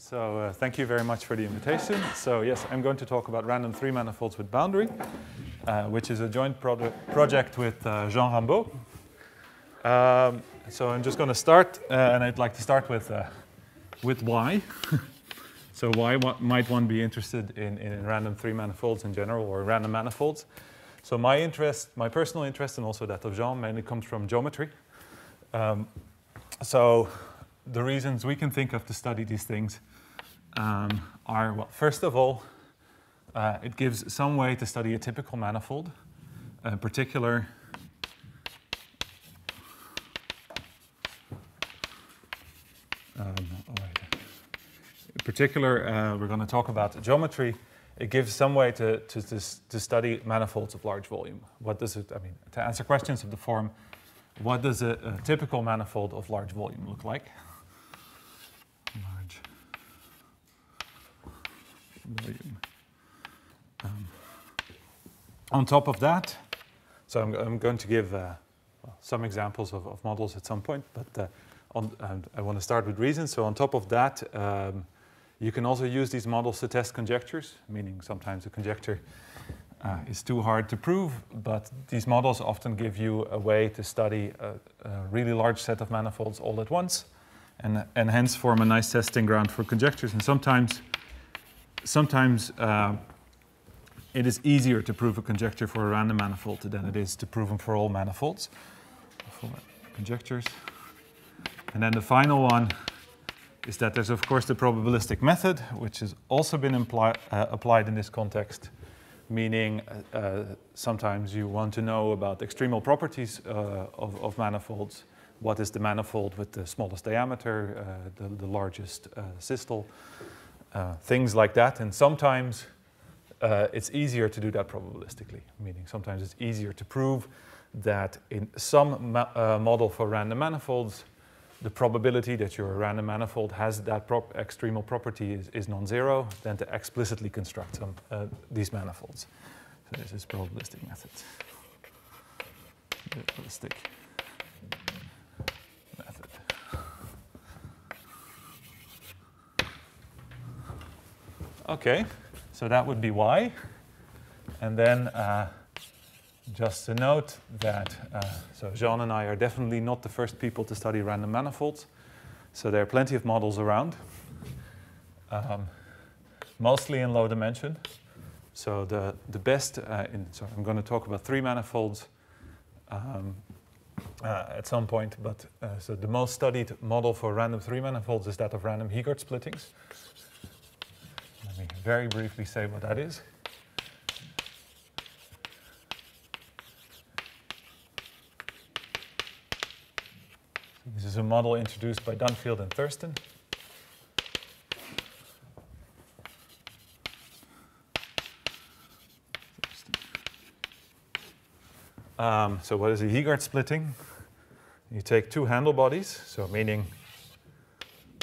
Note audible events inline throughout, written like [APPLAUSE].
So uh, thank you very much for the invitation. So yes, I'm going to talk about random three manifolds with boundary, uh, which is a joint project with uh, Jean Raimbault. Um, so I'm just going to start, uh, and I'd like to start with, uh, with why. [LAUGHS] so why might one be interested in, in random three manifolds in general, or random manifolds? So my interest, my personal interest, and also that of Jean, mainly comes from geometry. Um, so the reasons we can think of to study these things um, are, well, first of all, uh, it gives some way to study a typical manifold. In particular, um, in particular, uh, we're going to talk about geometry. It gives some way to, to, to, to, study manifolds of large volume. What does it, I mean, to answer questions of the form, what does a, a typical manifold of large volume look like? Volume. Um, on top of that, so I'm, I'm going to give uh, some examples of, of, models at some point, but uh, on, I want to start with reasons. So on top of that, um, you can also use these models to test conjectures, meaning sometimes a conjecture uh, is too hard to prove, but these models often give you a way to study a, a really large set of manifolds all at once, and, and hence form a nice testing ground for conjectures. And sometimes sometimes uh, it is easier to prove a conjecture for a random manifold than it is to prove them for all manifolds. For conjectures. And then the final one is that there's of course the probabilistic method, which has also been uh, applied in this context, meaning uh, uh, sometimes you want to know about extremal properties uh, of, of, manifolds. What is the manifold with the smallest diameter, uh, the, the, largest systole? Uh, things like that. And sometimes uh, it's easier to do that probabilistically, meaning sometimes it's easier to prove that in some uh, model for random manifolds, the probability that your random manifold has that prop extremal property is, is non-zero than to explicitly construct some, uh, these manifolds. So this is probabilistic methods. Probabilistic. Okay, so that would be y. And then uh, just a note that, uh, so Jean and I are definitely not the first people to study random manifolds. So there are plenty of models around, um, mostly in low dimension. So the, the best, uh, in, so I'm going to talk about three manifolds um, uh, at some point, but uh, so the most studied model for random three manifolds is that of random Heegaard splittings very briefly say what that is. This is a model introduced by Dunfield and Thurston. Um, so what is a Heegaard splitting? You take two handle bodies, so meaning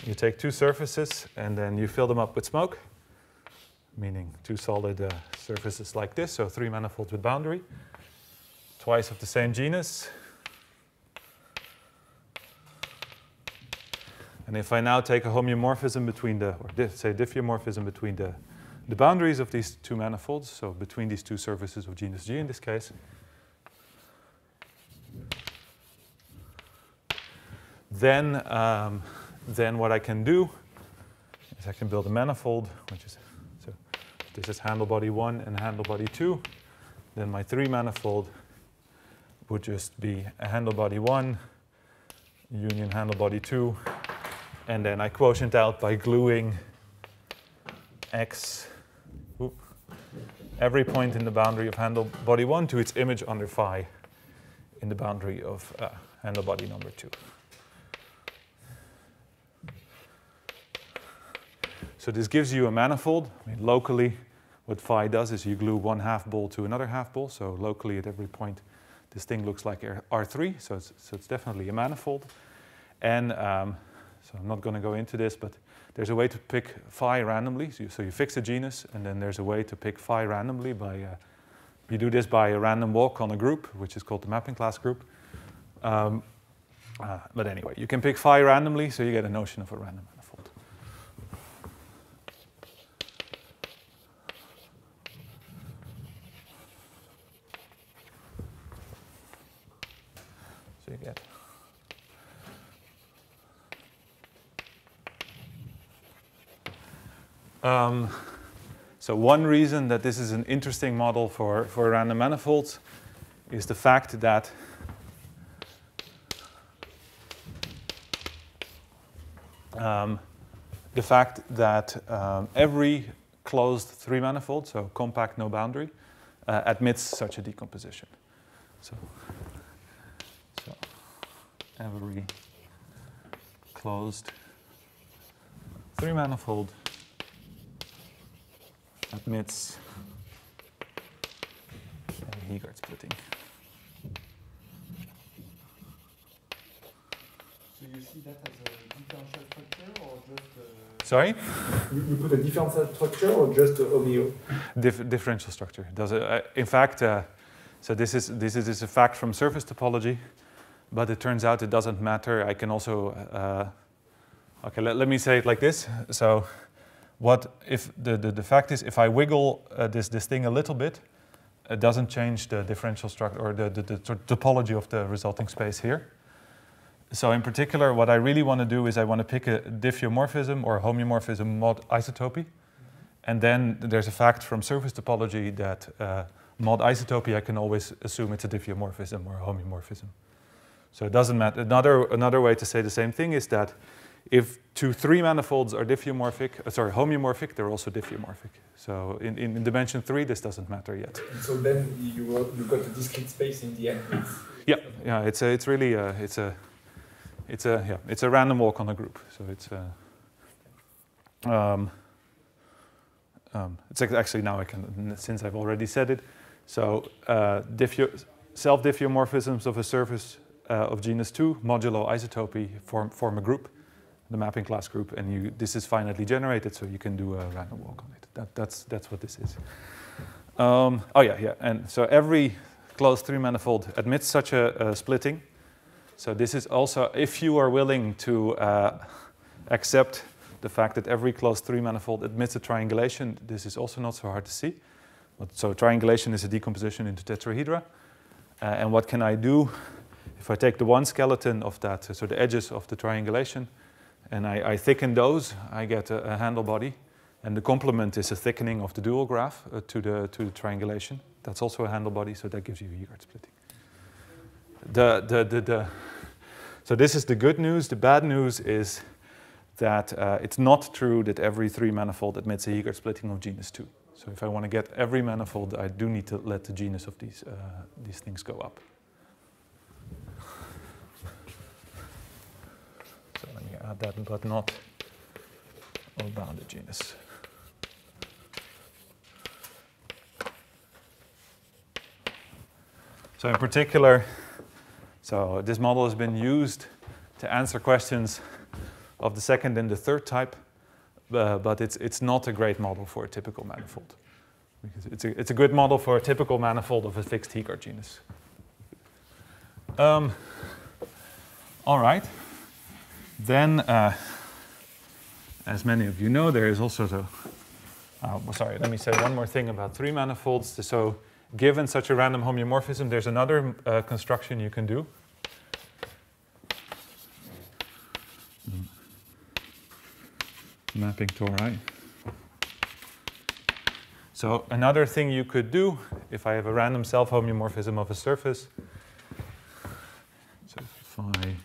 you take two surfaces and then you fill them up with smoke meaning two solid uh, surfaces like this, so three manifolds with boundary, twice of the same genus. And if I now take a homeomorphism between the, or say diffeomorphism between the, the boundaries of these two manifolds, so between these two surfaces of genus G in this case, then, um, then what I can do is I can build a manifold, which is this is handle body 1 and handle body 2. Then my 3 manifold would just be a handle body 1 union handle body 2. And then I quotient out by gluing x every point in the boundary of handle body 1 to its image under phi in the boundary of uh, handle body number 2. So this gives you a manifold. I mean, locally, what phi does is you glue one half ball to another half ball. So locally at every point, this thing looks like R3. So it's, so it's definitely a manifold. And um, so I'm not going to go into this, but there's a way to pick phi randomly. So you, so you, fix a genus, and then there's a way to pick phi randomly by uh, you do this by a random walk on a group, which is called the mapping class group. Um, uh, but anyway, you can pick phi randomly, so you get a notion of a random manifold. I get? Um, so one reason that this is an interesting model for, for random manifolds is the fact that um, the fact that um, every closed three manifold, so compact, no boundary, uh, admits such a decomposition. So, so every closed three manifold admits Heegaard splitting. So you see that as a differential structure or just a... Sorry? You, you put a differential structure or just a homeo? Dif differential structure. Does it, uh, in fact, uh, so this is, this is a fact from surface topology, but it turns out it doesn't matter. I can also, uh, okay, let, let me say it like this. So what if the, the, the fact is if I wiggle uh, this, this thing a little bit, it doesn't change the differential structure or the, the, the topology of the resulting space here. So in particular, what I really want to do is I want to pick a diffeomorphism or homeomorphism mod isotopy. And then there's a fact from surface topology that uh, mod isotopy, I can always assume it's a diffeomorphism or a homeomorphism. So it doesn't matter. Another, another way to say the same thing is that if two three manifolds are diffeomorphic, uh, sorry, homeomorphic, they're also diffeomorphic. So in, in, in, dimension three, this doesn't matter yet. So then you, you got a discrete space in the end. yeah, yeah, it's a, it's really a, it's a, it's a, yeah, it's a random walk on a group. So it's a, um, um, it's actually now I can, since I've already said it. So uh, diffeo, self-diffeomorphisms of a surface uh, of genus 2 modulo isotopy form, form a group the mapping class group, and you, this is finitely generated, so you can do a random walk on it. That, that's, that's what this is. Um, oh yeah, yeah, and so every closed three manifold admits such a, a, splitting. So this is also, if you are willing to uh, accept the fact that every closed three manifold admits a triangulation, this is also not so hard to see. But, so triangulation is a decomposition into tetrahedra. Uh, and what can I do? If I take the one skeleton of that, so the edges of the triangulation, and I, I thicken those, I get a, a, handle body. And the complement is a thickening of the dual graph uh, to, the, to the triangulation. That's also a handle body, so that gives you Heegaard splitting. The, the, the, the, so this is the good news. The bad news is that uh, it's not true that every three manifold admits a Heegaard splitting of genus 2. So if I want to get every manifold, I do need to let the genus of these, uh, these things go up. That, but not all bounded genus. So in particular, so this model has been used to answer questions of the second and the third type, uh, but it's, it's not a great model for a typical manifold. Because it's a, it's a good model for a typical manifold of a fixed Heegaard genus. Um, all right. Then, uh, as many of you know, there is also the, uh, sorry, let me say one more thing about three manifolds. So given such a random homeomorphism, there's another uh, construction you can do. Mapping tori. So another thing you could do, if I have a random self-homeomorphism of a surface, so phi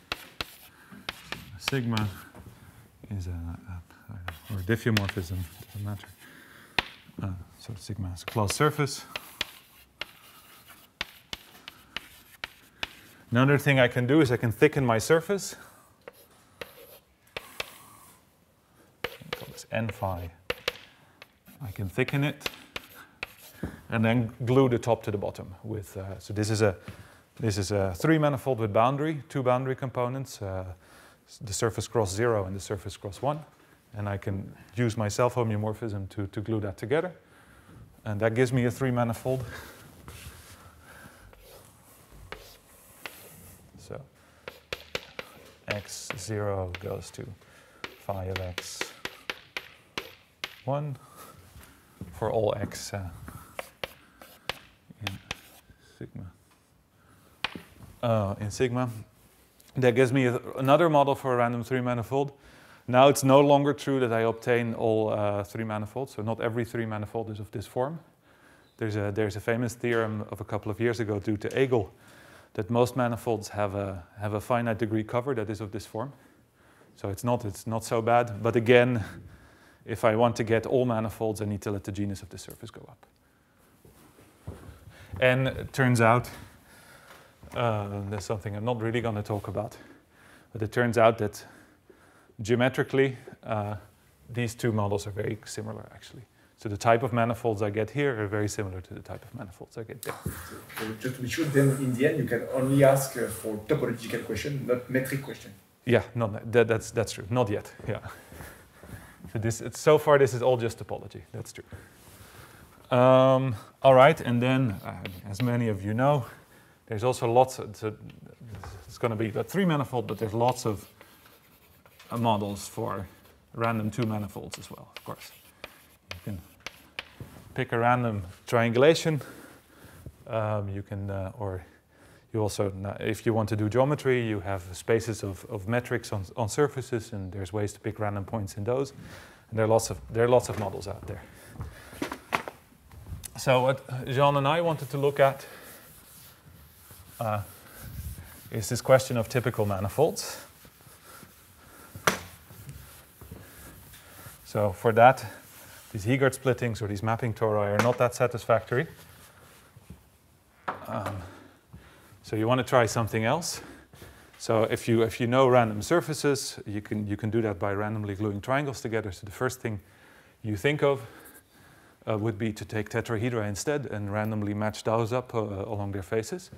sigma is a, a or diffeomorphism, doesn't matter. Uh, so sigma is a closed surface. Another thing I can do is I can thicken my surface. Call this n phi. I can thicken it and then glue the top to the bottom with. Uh, so this is a this is a three manifold with boundary, two boundary components. Uh, the surface cross zero and the surface cross one. And I can use my self homeomorphism to, to glue that together. And that gives me a three manifold. So x0 goes to phi of x1 for all x uh, in sigma. Uh, in sigma. That gives me another model for a random three manifold. Now it's no longer true that I obtain all uh, three manifolds, so not every three manifold is of this form. There's a, there's a famous theorem of a couple of years ago due to Agol that most manifolds have a, have a finite degree cover that is of this form. So it's not, it's not so bad. But again, if I want to get all manifolds, I need to let the genus of the surface go up. And it turns out, uh, there's something I'm not really going to talk about, but it turns out that geometrically, uh, these two models are very similar actually. So the type of manifolds I get here are very similar to the type of manifolds I get there. So just to be sure, then in the end you can only ask uh, for topological question, not metric question. Yeah, not that, that's that's true. Not yet. Yeah. So this so far this is all just topology. That's true. Um, all right, and then uh, as many of you know, there's also lots. Of, so it's going to be a three manifold, but there's lots of uh, models for random two manifolds as well. Of course, you can pick a random triangulation. Um, you can, uh, or you also, if you want to do geometry, you have spaces of, of metrics on, on surfaces, and there's ways to pick random points in those. And there are lots of there are lots of models out there. So what Jean and I wanted to look at uh, is this question of typical manifolds. So for that, these Heegaard splittings or these mapping tori are not that satisfactory. Um, so you want to try something else. So if you, if you know random surfaces, you can, you can do that by randomly gluing triangles together. So the first thing you think of uh, would be to take tetrahedra instead and randomly match those up uh, along their faces.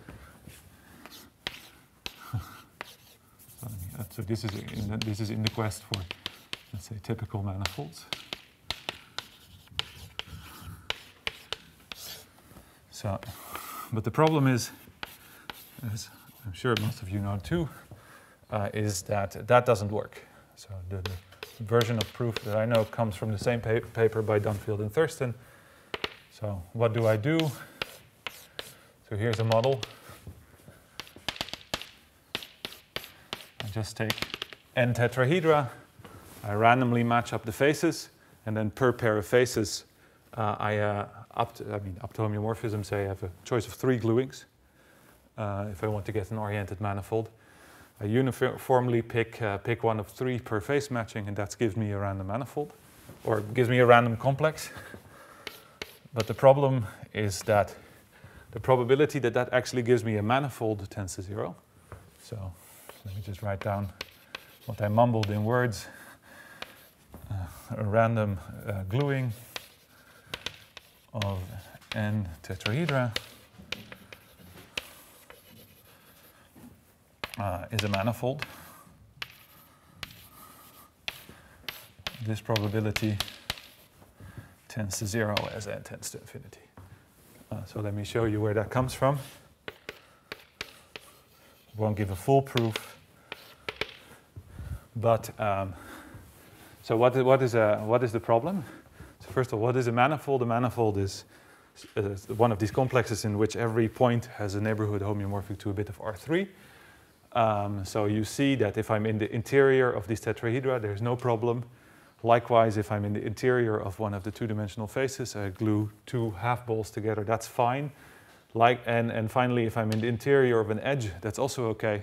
So this is, in the, this is in the quest for, let's say, typical manifolds. So, but the problem is, as I'm sure most of you know too, uh, is that that doesn't work. So the, the, version of proof that I know comes from the same pa paper by Dunfield and Thurston. So what do I do? So here's a model. Just take n tetrahedra, I randomly match up the faces, and then per pair of faces, uh, I uh, up to, I mean, up to homeomorphism, say I have a choice of three gluings uh, if I want to get an oriented manifold. I uniformly pick, uh, pick one of three per face matching, and that gives me a random manifold, or gives me a random complex. [LAUGHS] but the problem is that the probability that that actually gives me a manifold tends to zero. So let me just write down what I mumbled in words. Uh, a random uh, gluing of n tetrahedra uh, is a manifold. This probability tends to zero as n tends to infinity. Uh, so let me show you where that comes from. Won't give a full proof, but um, so what, what, is a, what is the problem? So first of all, what is a manifold? A manifold is one of these complexes in which every point has a neighborhood homeomorphic to a bit of R3. Um, so you see that if I'm in the interior of this tetrahedra, there's no problem. Likewise, if I'm in the interior of one of the two-dimensional faces, I glue two half balls together, that's fine. Like, and, and finally, if I'm in the interior of an edge, that's also okay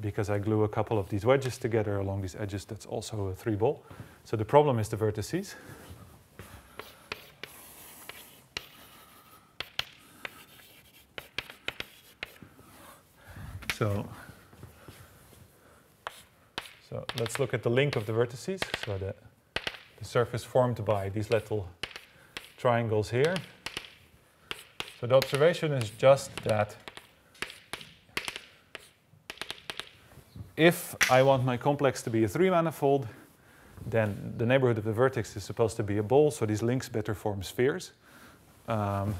because I glue a couple of these wedges together along these edges, that's also a three ball. So the problem is the vertices. So, so let's look at the link of the vertices. So the, the surface formed by these little triangles here. So the observation is just that if I want my complex to be a three manifold, then the neighborhood of the vertex is supposed to be a ball, so these links better form spheres. Um,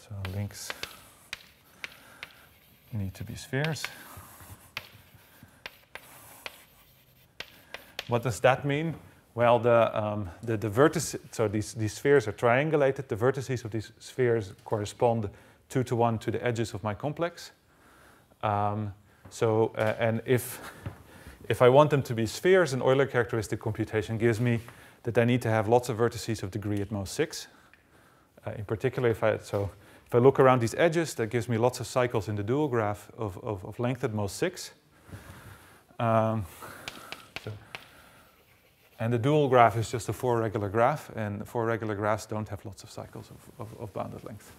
so links need to be spheres. What does that mean? Well, the, um, the, the vertices, so these, these spheres are triangulated. The vertices of these spheres correspond two to one to the edges of my complex. Um, So, uh, and if, if I want them to be spheres, an Euler characteristic computation gives me that I need to have lots of vertices of degree at most six. Uh, in particular, if I, so if I look around these edges, that gives me lots of cycles in the dual graph of, of, of length at most six. Um, so, and the dual graph is just a four regular graph, and four regular graphs don't have lots of cycles of, of, of bounded length.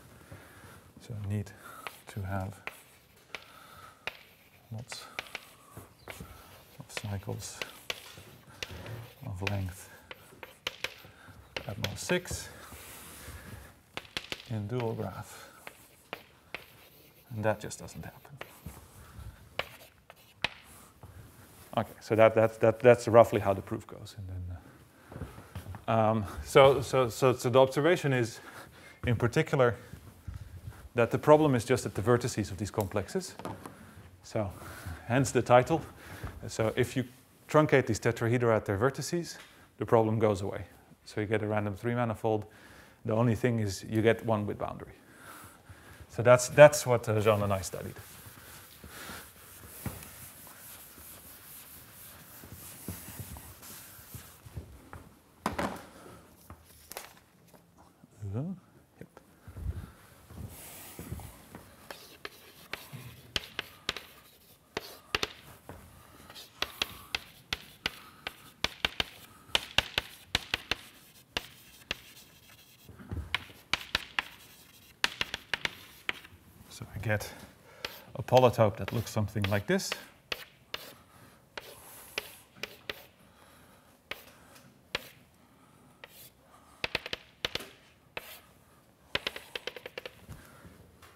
So I need to have lots of cycles of length at most six in dual graph. And that just doesn't happen. Okay, so that, that, that, that's roughly how the proof goes. And then, uh, um, so, so, so, so the observation is, in particular, that the problem is just at the vertices of these complexes. So, hence the title. So, if you truncate these tetrahedra at their vertices, the problem goes away. So, you get a random three manifold. The only thing is you get one with boundary. So, that's, that's what uh, Jean and I studied. Yep. So I get a polytope that looks something like this.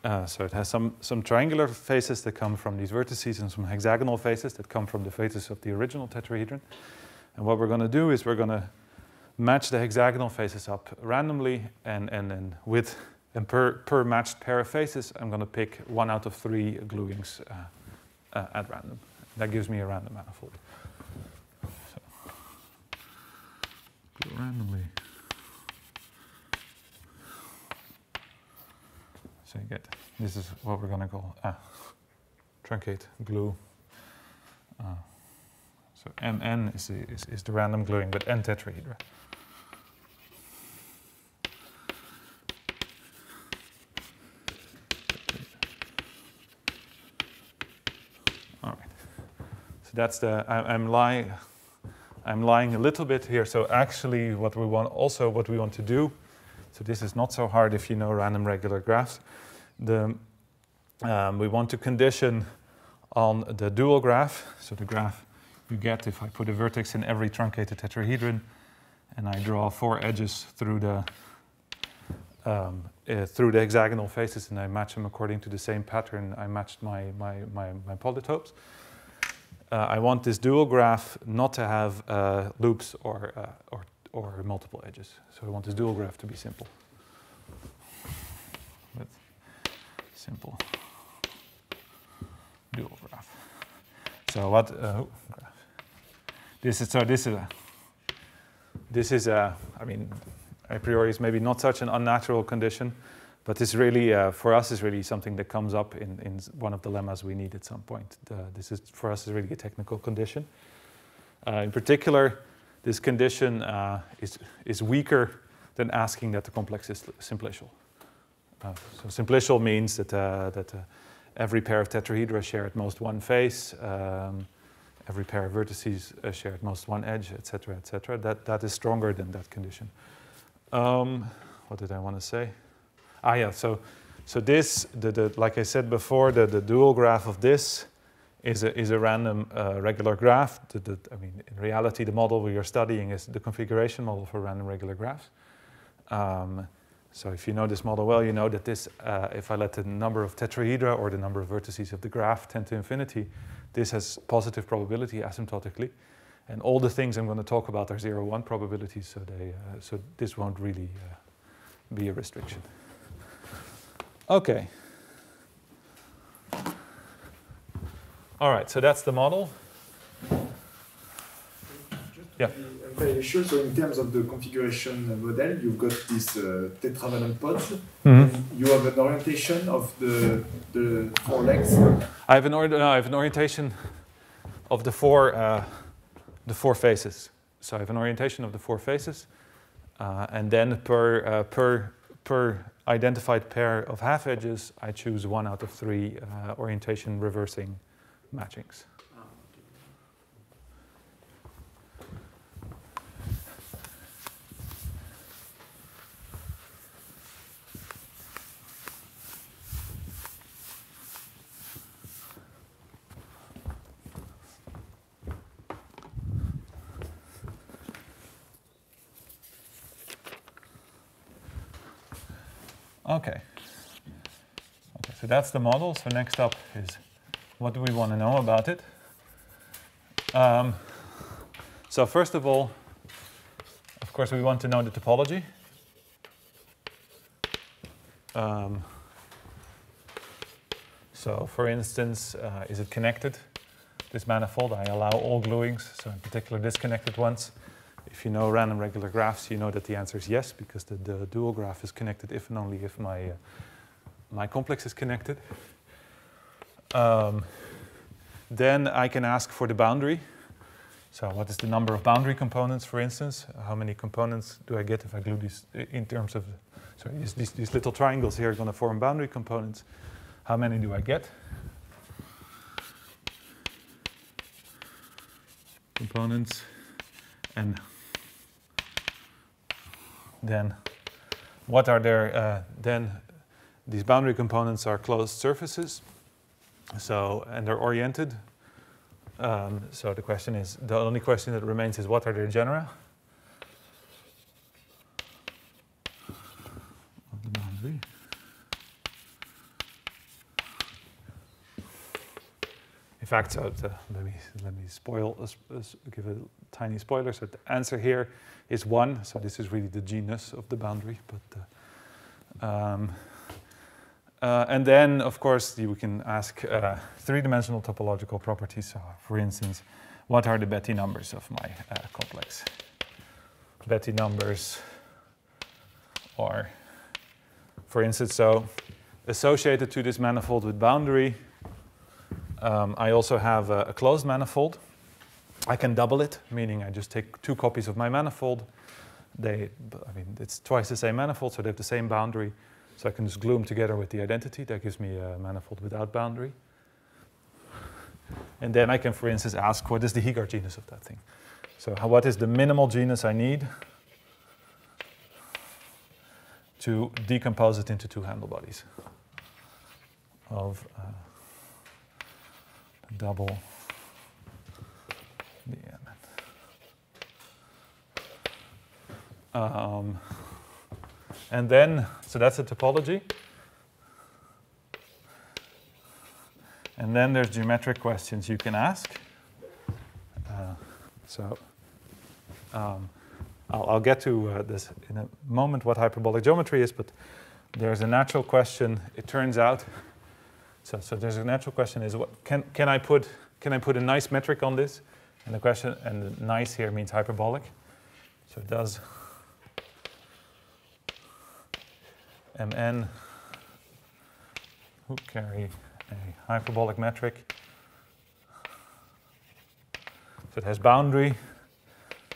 Uh, so it has some, some triangular faces that come from these vertices and some hexagonal faces that come from the faces of the original tetrahedron. And what we're going to do is we're going to match the hexagonal faces up randomly and, and then with and per, per matched pair of faces, I'm going to pick one out of three gluings uh, uh, at random. That gives me a random manifold. So, randomly. So you get, this is what we're going to call uh, truncate glue. Uh, so MN is the, is, is the random gluing, but N tetrahedra. That's the, I, I'm lying, I'm lying a little bit here. So actually what we want, also what we want to do, so this is not so hard if you know random regular graphs. The, um, we want to condition on the dual graph, so the graph you get if I put a vertex in every truncated tetrahedron and I draw four edges through the um, uh, through the hexagonal faces and I match them according to the same pattern I matched my, my, my, my polytopes. Uh, I want this dual graph not to have uh, loops or, uh, or, or multiple edges. So I want this dual graph to be simple. With simple dual graph. So what, uh, graph. This is, so this is a, this is a, I mean, a priori is maybe not such an unnatural condition, but this really, uh, for us, is really something that comes up in, in one of the lemmas we need at some point. Uh, this is, for us, is really a technical condition. Uh, in particular, this condition uh, is, is weaker than asking that the complex is simplicial. Uh, so simplicial means that, uh, that every pair of tetrahedra share at most one face, um, every pair of vertices share at most one edge, etc., etc. That, that is stronger than that condition. Um, what did I want to say? Ah, yeah. So, so this, the, the, like I said before, the, the dual graph of this is a, is a random uh, regular graph. The, the, I mean, in reality, the model we are studying is the configuration model for random regular graphs. Um, so if you know this model well, you know that this, uh, if I let the number of tetrahedra or the number of vertices of the graph tend to infinity, this has positive probability asymptotically. And all the things I'm going to talk about are zero one probabilities, so, they, uh, so this won't really uh, be a restriction. Okay. All right, so that's the model. Just Yeah. I'm very sure. So in terms of the configuration model, you've got these uh, tetravalent pods. Mm-hmm. You have an orientation of the the four legs. I have an or- no, I have an orientation of the four uh, the four faces. So I have an orientation of the four faces, uh, and then per uh, per per identified pair of half edges, I choose one out of three uh, orientation reversing matchings. Okay. Okay, so that's the model. So next up is what do we want to know about it? Um, so first of all, of course, we want to know the topology. Um, so for instance, uh, is it connected? This manifold, I allow all gluings, so in particular disconnected ones. If you know random regular graphs, you know that the answer is yes, because the, the dual graph is connected if and only if my, uh, my complex is connected. Um, then I can ask for the boundary. So what is the number of boundary components, for instance? How many components do I get if I glue these in terms of, sorry, these, these, little triangles here are going to form boundary components. How many do I get? Components and then what are their, uh, then these boundary components are closed surfaces. So, and they're oriented. Um, so the question is, the only question that remains is what are their genera? Of the boundary. In fact, so the, let me let me spoil uh, uh, give a tiny spoiler. So the answer here is one. So this is really the genus of the boundary, but. Uh, um, uh, and then, of course, you can ask uh, three-dimensional topological properties. So, for instance, what are the Betti numbers of my uh, complex? Betti numbers are, for instance, so associated to this manifold with boundary, um, I also have a, a closed manifold. I can double it, meaning I just take two copies of my manifold. They, I mean, it's twice the same manifold, so they have the same boundary. So I can just glue them together with the identity. That gives me a manifold without boundary. And then I can, for instance, ask what is the Heegaard genus of that thing? So how, what is the minimal genus I need to decompose it into two handle bodies of uh, double Um, and then, so that's a topology. And then there's geometric questions you can ask. Uh, so um, I'll, I'll, get to uh, this in a moment what hyperbolic geometry is, but there's a natural question. It turns out, so, so there's a natural question is what can, can I put can I put a nice metric on this? And the question and the nice here means hyperbolic. So does mn carry a hyperbolic metric. So it has boundary.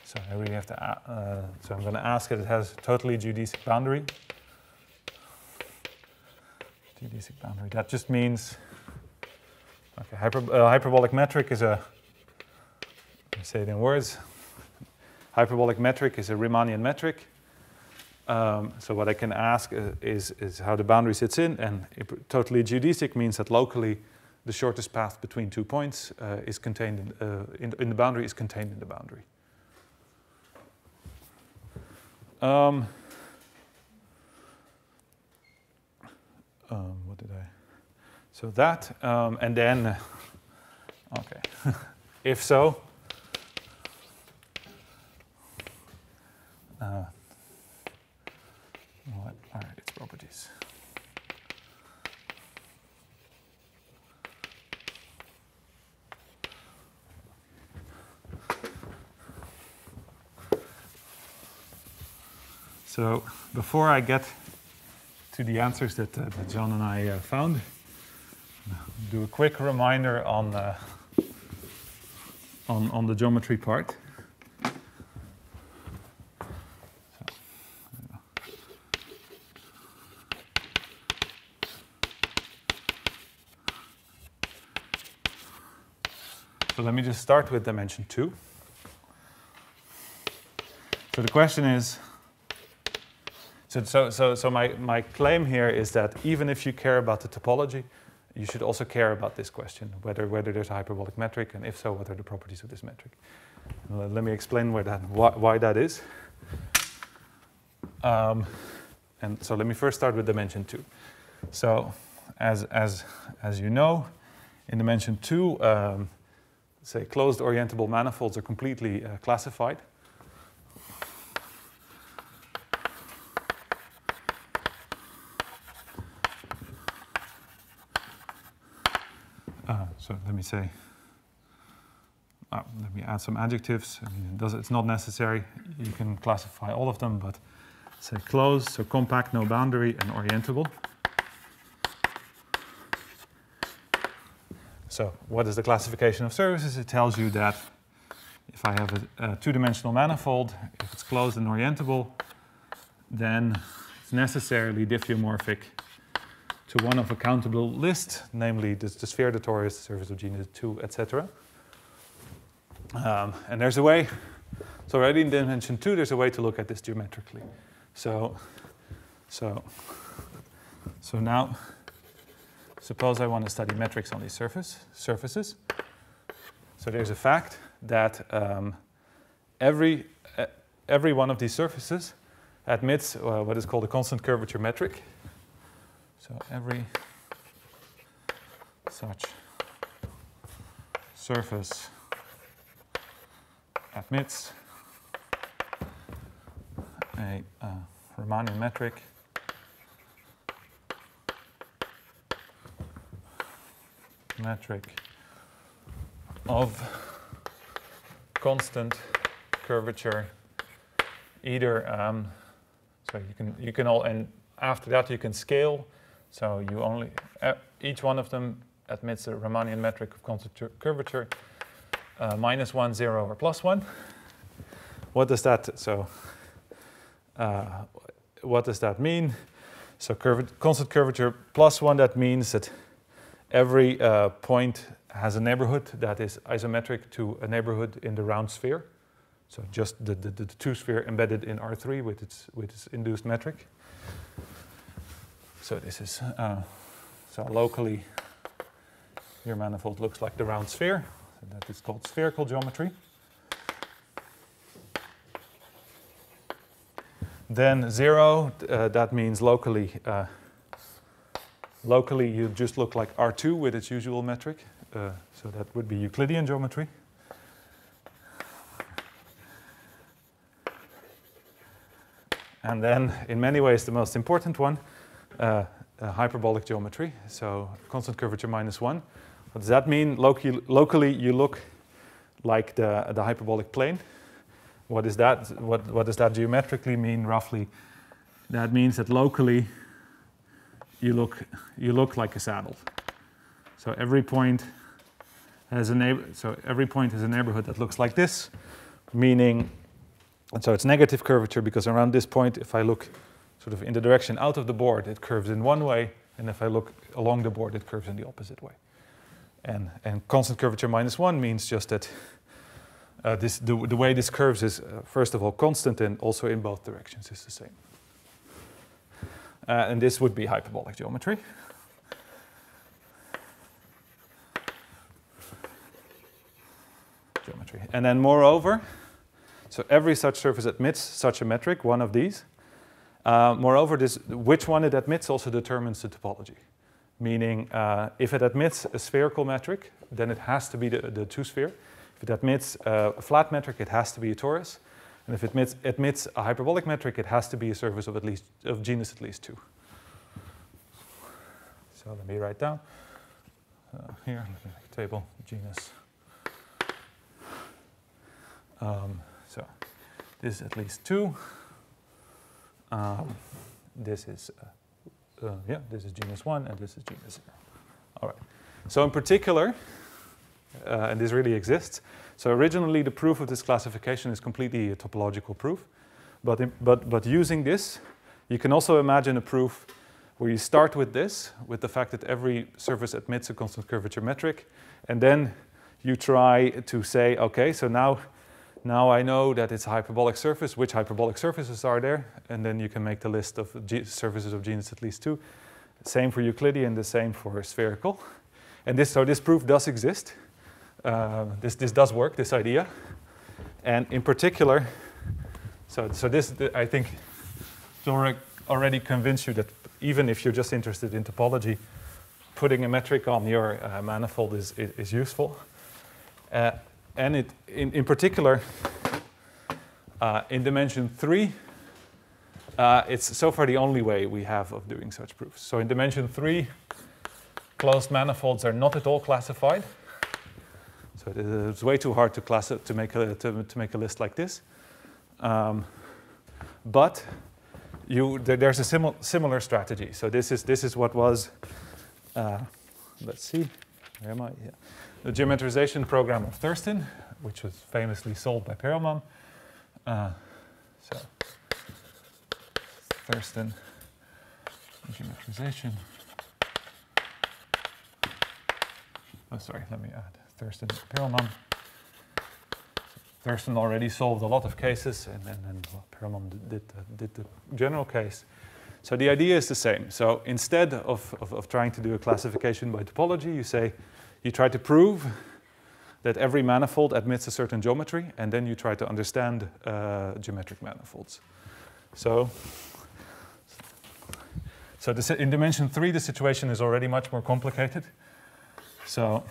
So I really have to, uh, so I'm going to ask it, it has totally geodesic boundary. Geodesic boundary, that just means, okay, hyper, uh, hyperbolic metric is a, say it in words, hyperbolic metric is a Riemannian metric. Um, so what I can ask uh, is, is how the boundary sits in, and totally geodesic means that locally the shortest path between two points uh, is contained in, uh, in, in, the boundary is contained in the boundary. Um, um, what did I? So that, um, and then, okay, [LAUGHS] if so, uh, what are its properties? So before I get to the answers that, uh, that John and I uh, found, do a quick reminder on, uh, on, on the geometry part. So let me just start with dimension 2. So the question is, so, so, so, so my, my claim here is that even if you care about the topology, you should also care about this question, whether, whether there's a hyperbolic metric, and if so, what are the properties of this metric. Let, me explain where that, why, why that is. Um, and so let me first start with dimension 2. So as, as, as you know, in dimension 2, um, say closed orientable manifolds are completely uh, classified. Uh, so let me say, uh, let me add some adjectives. I mean, it does, it's not necessary. You can classify all of them, but say closed, so compact, no boundary, and orientable. So what is the classification of surfaces? It tells you that if I have a, a two-dimensional manifold, if it's closed and orientable, then it's necessarily diffeomorphic to one of a countable list, namely the, the sphere, the torus, the surface of genus 2, etc. Um, and there's a way, so already in dimension 2, there's a way to look at this geometrically. So, so, so now Suppose I want to study metrics on these surface, surfaces. So there's a fact that um, every, uh, every one of these surfaces admits uh, what is called a constant curvature metric. So every such surface admits a uh, Riemannian metric. Metric of constant curvature either um, so you can you can all and after that you can scale so you only uh, each one of them admits a Riemannian metric of constant curvature uh, minus one zero or plus one what does that so uh, what does that mean so constant curvature plus one that means that every uh, point has a neighborhood that is isometric to a neighborhood in the round sphere. So just the, the, the two sphere embedded in R3 with its, with its induced metric. So this is, uh, so locally, your manifold looks like the round sphere. So that is called spherical geometry. Then zero, uh, that means locally uh, Locally, you just look like R2 with its usual metric. Uh, so that would be Euclidean geometry. And then, in many ways, the most important one, uh, hyperbolic geometry. So constant curvature minus one. What does that mean? Locally, locally you look like the, the hyperbolic plane. What is that? What, what does that geometrically mean, roughly? That means that locally you look, you look like a saddle. So every point has a neighbor, so every point has a neighborhood that looks like this, meaning, and so it's negative curvature because around this point, if I look sort of in the direction out of the board, it curves in one way, and if I look along the board, it curves in the opposite way. And, and constant curvature minus one means just that uh, this, the, the way this curves is, uh, first of all, constant and also in both directions is the same. Uh, and this would be hyperbolic geometry. Geometry. And then moreover, so every such surface admits such a metric, one of these. Uh, moreover, this, which one it admits also determines the topology. Meaning, uh, if it admits a spherical metric, then it has to be the, the two-sphere. If it admits uh, a flat metric, it has to be a torus. And if it admits, admits a hyperbolic metric, it has to be a surface of at least of genus at least two. So let me write down uh, here table genus. Um, so this is at least two. Um, this is, uh, uh, yeah, this is genus one and this is genus zero. All right. So in particular, uh, and this really exists, so originally the proof of this classification is completely a topological proof. But, in, but, but using this, you can also imagine a proof where you start with this, with the fact that every surface admits a constant curvature metric, and then you try to say, okay, so now, now I know that it's a hyperbolic surface, which hyperbolic surfaces are there, and then you can make the list of surfaces of genus at least two. Same for Euclidean, the same for spherical. And this, so this proof does exist. Uh, this, this does work, this idea. And in particular, so, so this, I think, already convinced you that even if you're just interested in topology, putting a metric on your uh, manifold is, is, is useful. Uh, and it, in, in particular, uh, in dimension three, uh, it's so far the only way we have of doing such proofs. So in dimension three, closed manifolds are not at all classified. So it's way too hard to, class to, make a, to, to make a list like this. Um, but you, there, there's a simil similar strategy. So this is, this is what was, uh, let's see, where am I? Yeah. The geometrization program of Thurston, which was famously sold by Perelman. Uh, so Thurston geometrization. Oh, sorry, let me add Thurston Perelman. Thurston already solved a lot of cases, and then well, Perelman did, uh, did the general case. So the idea is the same. So instead of, of, of, trying to do a classification by topology, you say, you try to prove that every manifold admits a certain geometry, and then you try to understand uh, geometric manifolds. So, so in dimension three, the situation is already much more complicated. So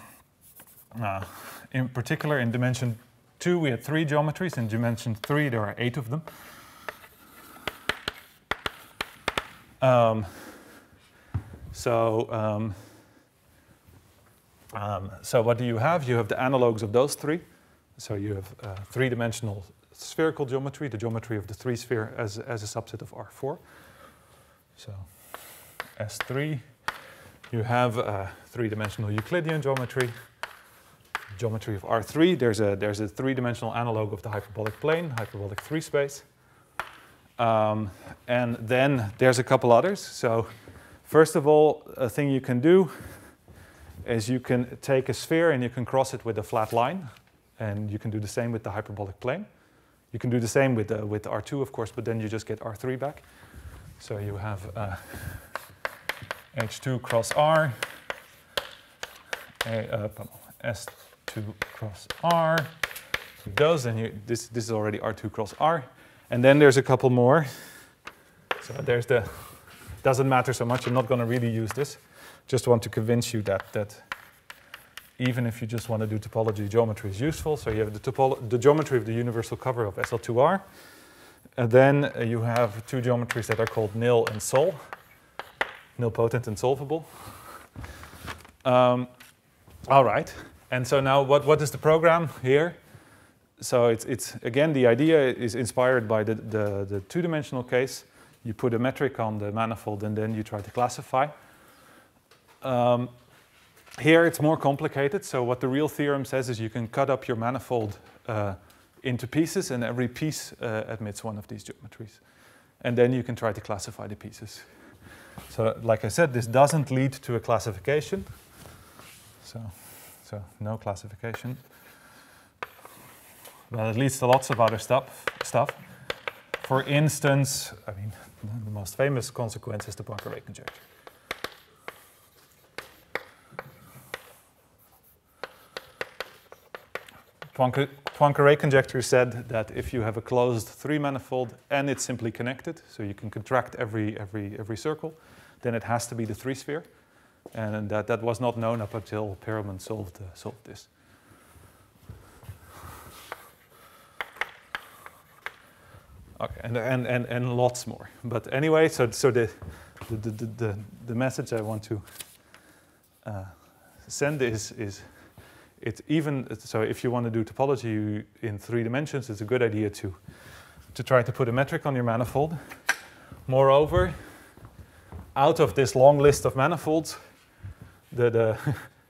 uh, in particular, in dimension 2, we had three geometries. In dimension 3, there are eight of them. Um, so, um, um, so what do you have? You have the analogues of those three. So you have uh, three-dimensional spherical geometry, the geometry of the three-sphere as, as a subset of R4. So S3. You have uh, three-dimensional Euclidean geometry, geometry of R3, there's a, there's a three-dimensional analog of the hyperbolic plane, hyperbolic three space. Um, and then there's a couple others. So first of all, a thing you can do is you can take a sphere and you can cross it with a flat line. And you can do the same with the hyperbolic plane. You can do the same with, uh, with R2, of course, but then you just get R3 back. So you have uh, H2 cross R, a, uh, S R2 cross R. Those, and you, this, this is already R2 cross R. And then there's a couple more. So there's the, doesn't matter so much, I'm not going to really use this. Just want to convince you that, that even if you just want to do topology, geometry is useful. So you have the, the geometry of the universal cover of SL2R. And then uh, you have two geometries that are called nil and sol, nilpotent and solvable. Um, all right. And so now what, what is the program here? So it's, it's again, the idea is inspired by the, the, the two-dimensional case. You put a metric on the manifold and then you try to classify. Um, here it's more complicated. So what the real theorem says is you can cut up your manifold uh, into pieces and every piece uh, admits one of these geometries. And then you can try to classify the pieces. So like I said, this doesn't lead to a classification. So so no classification. But it leads to lots of other stuff. stuff. For instance, I mean, the most famous consequence is the Poincare conjecture. Poincare conjecture said that if you have a closed three manifold and it's simply connected, so you can contract every, every, every circle, then it has to be the three sphere. And that, that was not known up until Perelman solved, uh, solved this. Okay, and, and, and, and lots more. But anyway, so, so the, the, the, the, the message I want to uh, send is, is it's even, so if you want to do topology in three dimensions, it's a good idea to, to try to put a metric on your manifold. moreover, out of this long list of manifolds, the, the,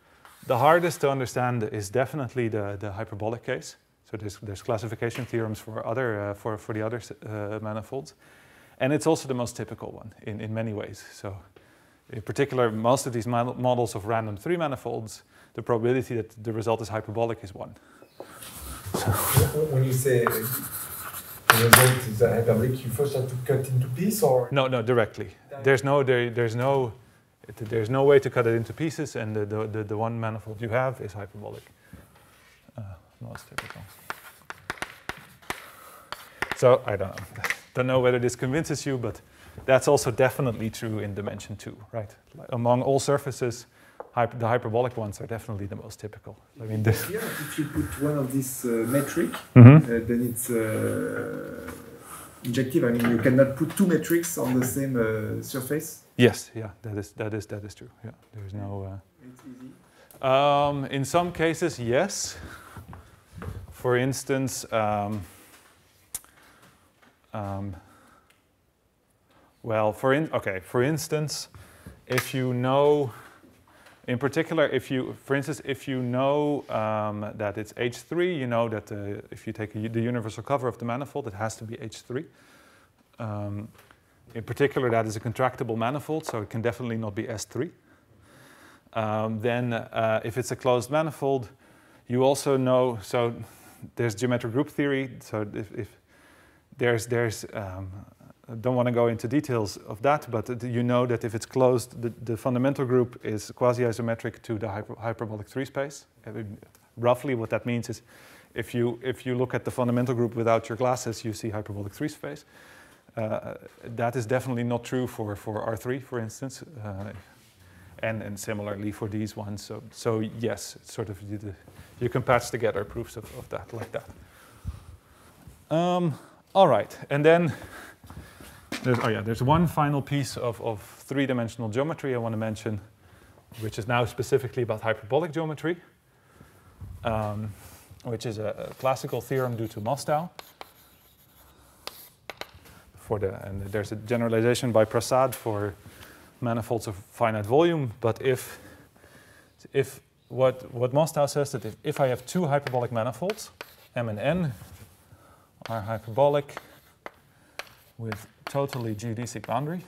[LAUGHS] the hardest to understand is definitely the, the hyperbolic case. So there's, there's classification theorems for, other, uh, for, for the other uh, manifolds. And it's also the most typical one in, in many ways. So in particular, most of these models of random three manifolds, the probability that the result is hyperbolic is one. when you say the result is hyperbolic, you first have to cut into pieces, or no, no, directly. There's no, there, there's no, there's no way to cut it into pieces, and the, the, the, the one manifold you have is hyperbolic. Uh, typical. So I don't know. don't know whether this convinces you, but that's also definitely true in dimension two, right? Among all surfaces, hyper, the hyperbolic ones are definitely the most typical. I mean, here, if you put one of these uh, metric, mm -hmm. uh, then it's uh, injective. I mean, you cannot put two metrics on the same uh, surface. Yes, yeah, that is that is that is true. Yeah, there's no. Uh, it's easy. Um, in some cases, yes. For instance. Um, um, well, for in, okay, for instance, if you know, in particular, if you, for instance, if you know um, that it's H3, you know that uh, if you take a, the universal cover of the manifold, it has to be H3. Um, in particular, that is a contractible manifold, so it can definitely not be S3. Um, then uh, if it's a closed manifold, you also know, so there's geometric group theory, so if, if there's, there's um, I don't want to go into details of that, but you know that if it's closed, the, the fundamental group is quasi-isometric to the hyper, hyperbolic three space. I mean, roughly what that means is if you, if you look at the fundamental group without your glasses, you see hyperbolic three space. Uh, that is definitely not true for, for R3, for instance, uh, and, and similarly for these ones. So, so yes, sort of you, you can patch together proofs of, of that like that. Um, all right, and then there's, oh yeah, there's one final piece of, of three-dimensional geometry I want to mention, which is now specifically about hyperbolic geometry, um, which is a, a, classical theorem due to Mostow. For the, and there's a generalization by Prasad for manifolds of finite volume, but if, if what, what Mostow says that if, if I have two hyperbolic manifolds, M and N, are hyperbolic with totally geodesic boundary.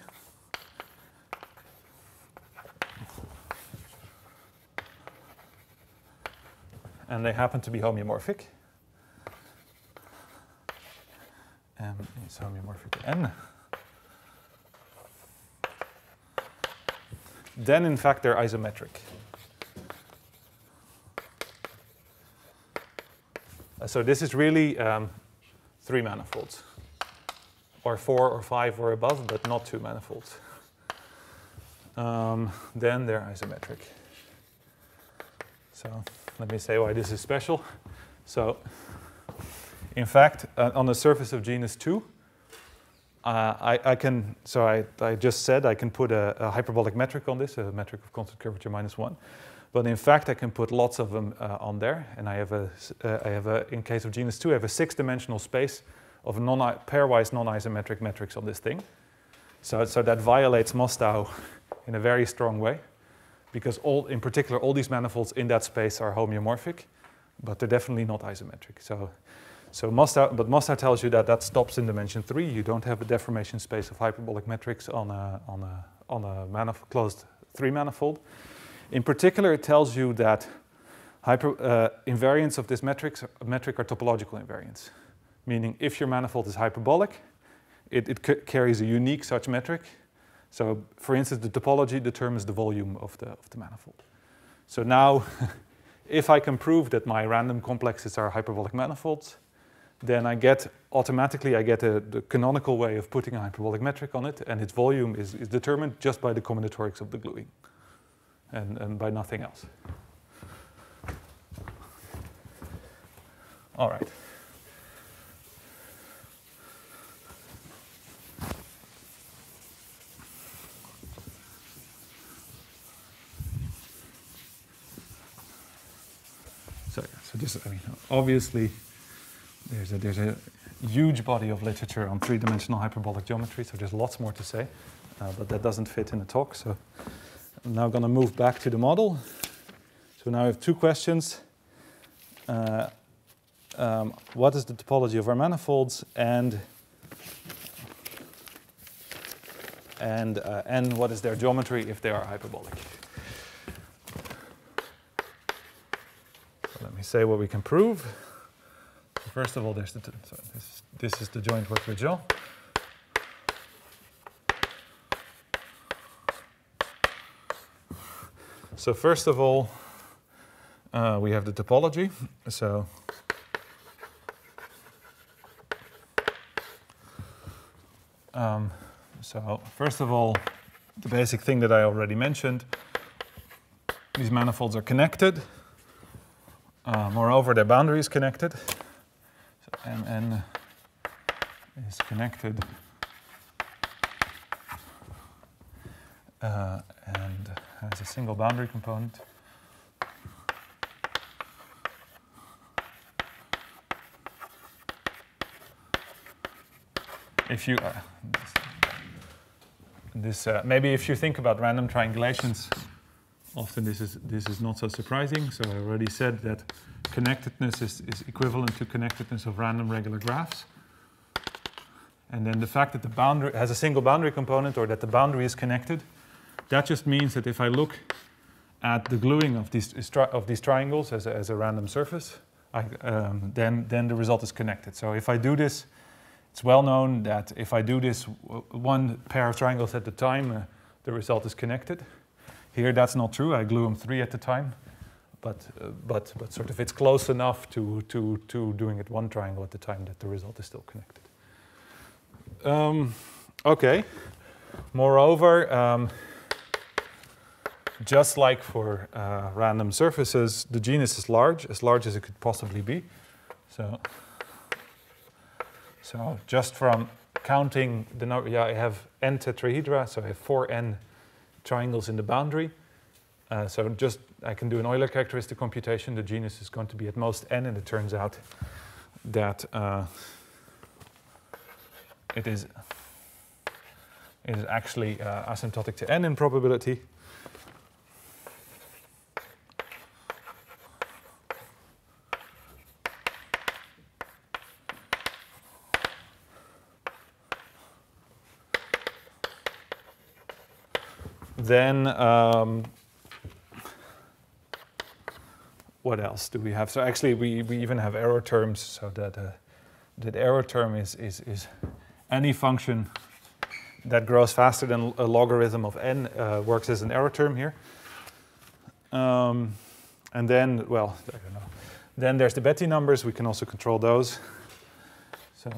And they happen to be homeomorphic. M is homeomorphic to N. Then, in fact, they're isometric. So this is really um, three manifolds, or four or five or above, but not two manifolds. Um, then they're isometric. So let me say why this is special. So in fact, uh, on the surface of genus 2, uh, I, I, can, so I, I, just said I can put a, a, hyperbolic metric on this, a metric of constant curvature minus 1. But in fact, I can put lots of them uh, on there. And I have, a, uh, I have a, in case of genus 2, I have a six-dimensional space of non pairwise non-isometric metrics on this thing. So, so that violates Mostow in a very strong way. Because all, in particular, all these manifolds in that space are homeomorphic, but they're definitely not isometric. So, so Mostow, but Mostow tells you that that stops in dimension 3. You don't have a deformation space of hyperbolic metrics on a, on a, on a closed 3 manifold. In particular, it tells you that hyper, uh, invariants of this metrics, metric are topological invariants, meaning if your manifold is hyperbolic, it, it carries a unique such metric. So for instance, the topology determines the volume of the, of the manifold. So now, [LAUGHS] if I can prove that my random complexes are hyperbolic manifolds, then I get automatically I get a, the canonical way of putting a hyperbolic metric on it, and its volume is, is determined just by the combinatorics of the gluing and, and by nothing else. All right. So, I mean, obviously, there's a, there's a huge body of literature on three-dimensional hyperbolic geometry, so there's lots more to say, uh, but that doesn't fit in the talk. So I'm now going to move back to the model. So now I have two questions. Uh, um, what is the topology of our manifolds, and and uh, and what is their geometry if they are hyperbolic? Say what we can prove. First of all, there's the so this, this is the joint work with Jean. So first of all, uh, we have the topology. So um, so first of all, the basic thing that I already mentioned, these manifolds are connected. Uh, moreover, their boundary is connected. So Mn is connected uh, and has a single boundary component. If you uh, this uh, maybe if you think about random triangulations, often this is this is not so surprising. So I already said that connectedness is, is equivalent to connectedness of random regular graphs. And then the fact that the boundary has a single boundary component or that the boundary is connected, that just means that if I look at the gluing of these, of these triangles as a, as a random surface, I, um, then, then the result is connected. So if I do this, it's well known that if I do this one pair of triangles at a time, uh, the result is connected. Here that's not true, I glue them three at a time but, uh, but, but sort of it's close enough to, to, to doing it one triangle at a time that the result is still connected. Um, okay. Moreover, um, just like for uh, random surfaces, the genus is large, as large as it could possibly be. So, so just from counting the number, yeah, I have n tetrahedra, so I have four n triangles in the boundary. Uh, so just I can do an Euler characteristic computation. The genus is going to be at most n, and it turns out that uh, it is it is actually uh, asymptotic to n in probability. Then um, what else do we have? So actually, we, we even have error terms. So that uh, that error term is, is is any function that grows faster than a logarithm of n uh, works as an error term here. Um, and then, well, I don't know. Then there's the Betti numbers. We can also control those. So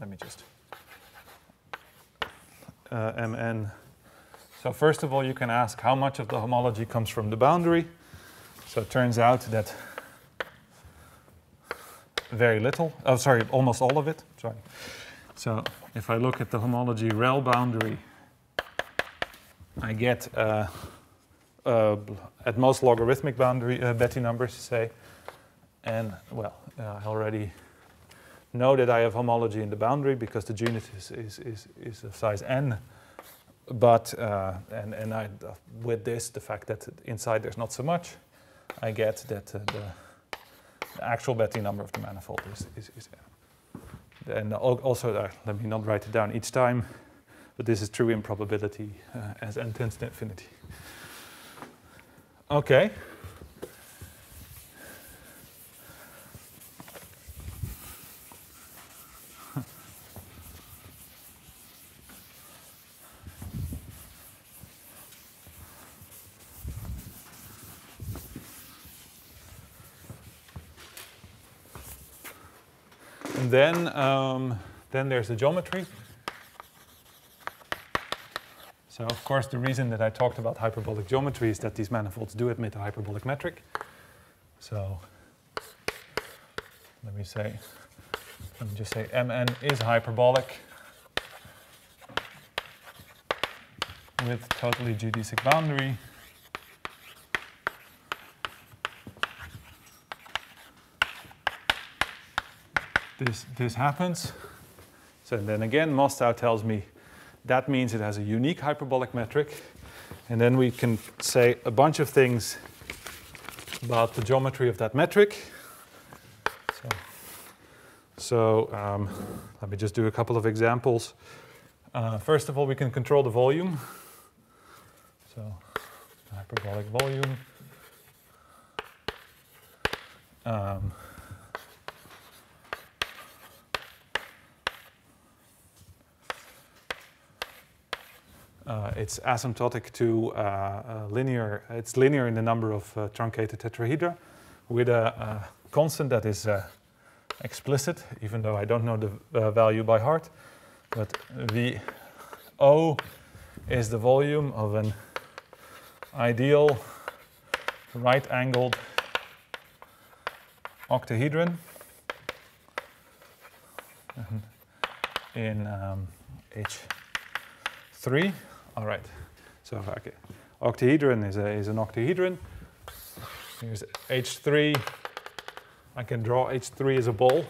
let me just uh, mn. So first of all, you can ask how much of the homology comes from the boundary. So it turns out that very little, oh sorry, almost all of it, sorry. So if I look at the homology REL boundary, I get uh, uh, at most logarithmic boundary uh, Betti numbers, say, and well, I already know that I have homology in the boundary because the genus is, is, is, is of size n. But, uh, and, and I, with this, the fact that inside there's not so much, I get that uh, the, the, actual Betti number of the manifold is, is, is and also, uh, let me not write it down each time, but this is true in probability as n tends to infinity. Okay. And then, um, then there's the geometry. So of course the reason that I talked about hyperbolic geometry is that these manifolds do admit a hyperbolic metric. So let me say, let me just say Mn is hyperbolic with totally geodesic boundary. This, this happens. So then again, Mostow tells me that means it has a unique hyperbolic metric. And then we can say a bunch of things about the geometry of that metric. So, so um, let me just do a couple of examples. Uh, first of all, we can control the volume. So hyperbolic volume. Um, uh, it's asymptotic to uh, uh, linear, it's linear in the number of uh, truncated tetrahedra with a, a constant that is uh, explicit, even though I don't know the value by heart. But V O is the volume of an ideal right angled octahedron in um, H3. All right. So okay. octahedron is, a, is an octahedron. Here's H3. I can draw H3 as a ball.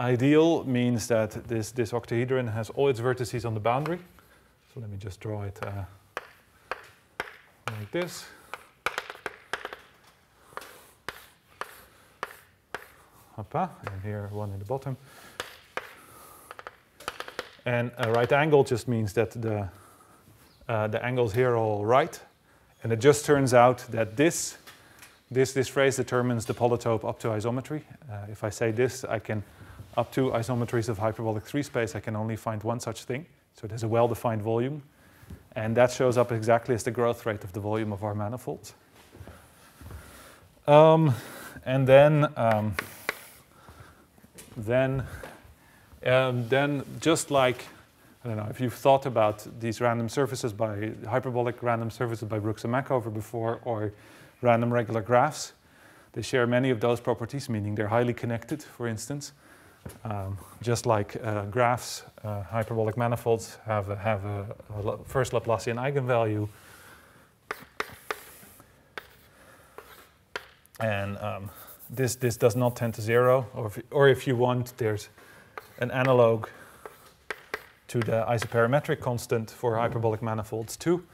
Ideal means that this, this octahedron has all its vertices on the boundary. So let me just draw it uh, like this. Hoppa, and here one in the bottom. And a right angle just means that the, uh, the angles here are all right. And it just turns out that this, this, this phrase determines the polytope up to isometry. Uh, if I say this, I can, up to isometries of hyperbolic 3 space, I can only find one such thing. So it has a well-defined volume. And that shows up exactly as the growth rate of the volume of our manifolds. Um, and then, um, then, um, then just like, I don't know, if you've thought about these random surfaces by, hyperbolic random surfaces by Brooks and Makover before, or random regular graphs, they share many of those properties, meaning they're highly connected, for instance. Um, just like uh, graphs, uh, hyperbolic manifolds have a, have a, a first Laplacian eigenvalue. And um, this, this does not tend to zero, or if, or if you want, there's an analog to the isoperimetric constant for hyperbolic manifolds too.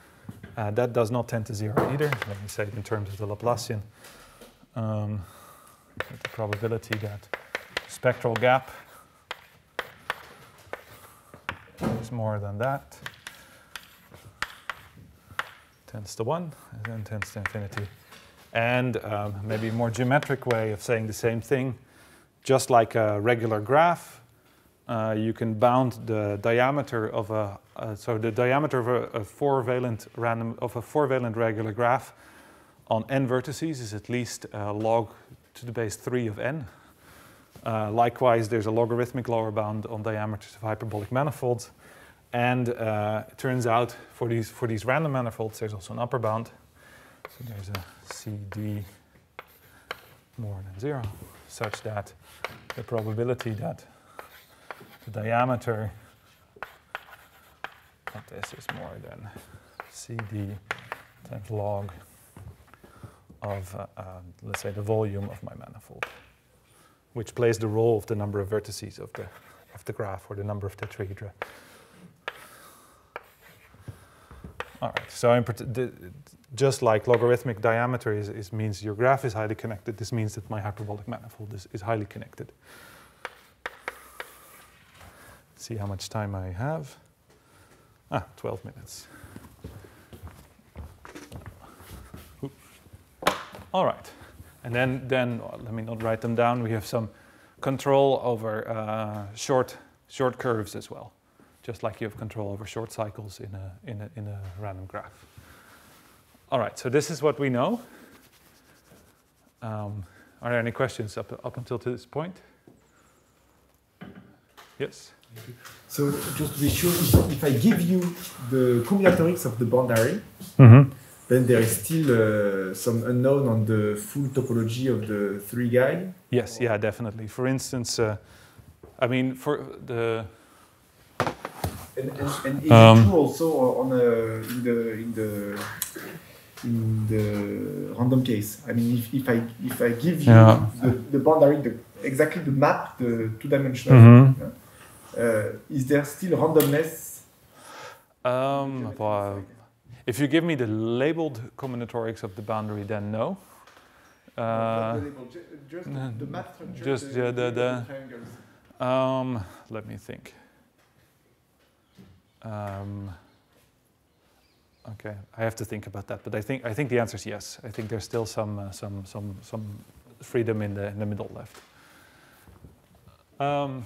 Uh, that does not tend to zero either. Let me say it in terms of the Laplacian. Um, the probability that spectral gap is more than that. Tends to 1 and then tends to infinity. And um, maybe a more geometric way of saying the same thing, just like a regular graph, uh, you can bound the diameter of a, uh, so the diameter of a, a four-valent random, of a four-valent regular graph on n vertices is at least uh, log to the base 3 of n. Uh, likewise, there's a logarithmic lower bound on diameters of hyperbolic manifolds. And uh, it turns out for these, for these random manifolds, there's also an upper bound. So there's a CD more than zero, such that the probability that the diameter of this is more than CD times log of, uh, uh, let's say, the volume of my manifold which plays the role of the number of vertices of the, of the graph or the number of tetrahedra. All right, so just like logarithmic diameter is, is, means your graph is highly connected, this means that my hyperbolic manifold is, is highly connected. See how much time I have. Ah, 12 minutes. Oop. All right. And then, then let me not write them down. We have some control over uh, short, short curves as well, just like you have control over short cycles in a, in a, in a random graph. All right, so this is what we know. Um, are there any questions up, up until this point? Yes? So just to be sure, if, if I give you the combinatorics of the boundary, mm-hmm then there is still uh, some unknown on the full topology of the three guide. Yes, yeah, definitely. For instance, uh, I mean, for the and, and, and is um, it true also on a, in the in the in the random case? I mean, if, if I if I give you Yeah. the, the boundary, the exactly the map, the two-dimensional. Mhm. Uh, is there still randomness? Um, well, if you give me the labeled combinatorics of the boundary, then no. Uh, the just the map structure. just the- the- the- triangles. um, let me think. Um, okay, I have to think about that, but I think I think the answer is yes. I think there's still some uh, some some some freedom in the in the middle left. Um,